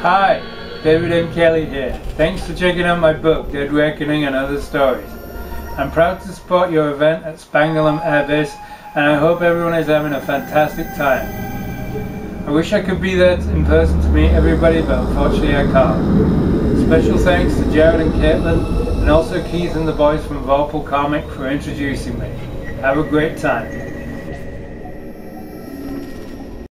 Hi, David M. Kelly here. Thanks for checking out my book, Dead Reckoning and Other Stories. I'm proud to support your event at Spangdahlem Airbase, and I hope everyone is having a fantastic time. I wish I could be there in person to meet everybody, but unfortunately I can't. Special thanks to Jared and Caitlin, and also Keith and the boys from Vorpal Comic for introducing me. Have a great time.